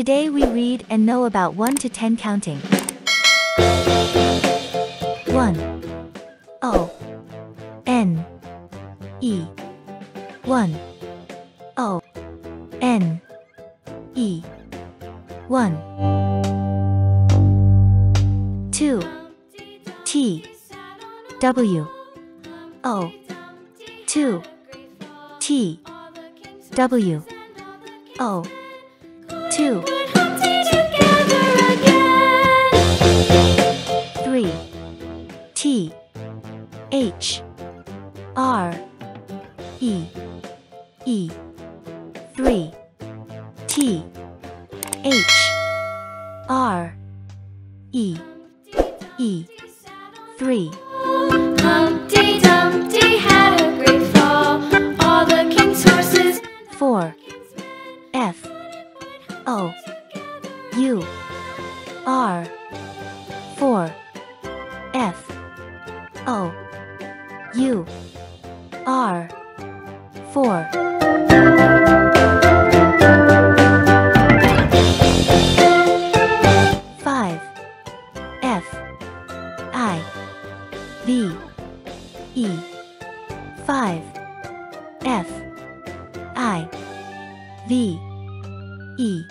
Today we read and know about 1 to 10 counting. 1 O. N. E. 1 O. N. E. 1 2 T. W. O. 2 T. W. O 2 3 T. H. R. E. E. 3 T. H. R. E. E. 3 Humpty Dumpty had a great fall. All the king's horses 4 F O U R 4 F O U R 4 5 F I V E. 5 F I V E.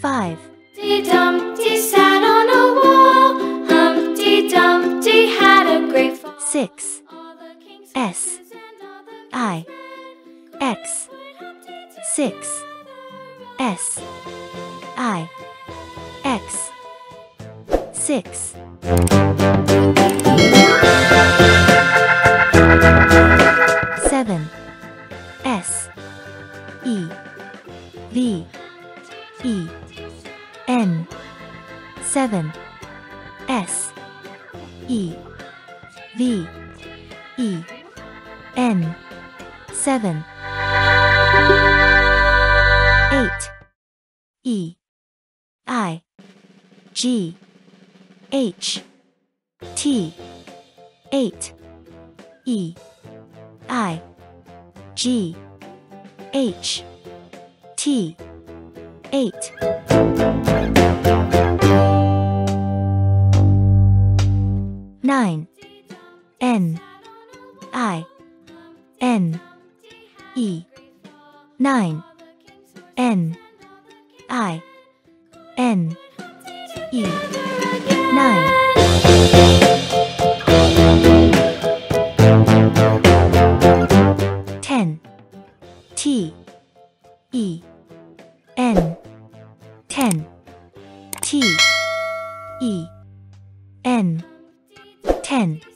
5 Humpty Dumpty sat on a wall. Humpty Dumpty had a great fall. 6 All the king's S. horses and all the I. X. Humpty together 6 S. I. X. 6 7 S. E. V E N 7 S E V E N 7 8 E I G H T 8 E I G H T 8 9 N. I. N. E. 9 N. I. N. E. 9 10 T T E N 10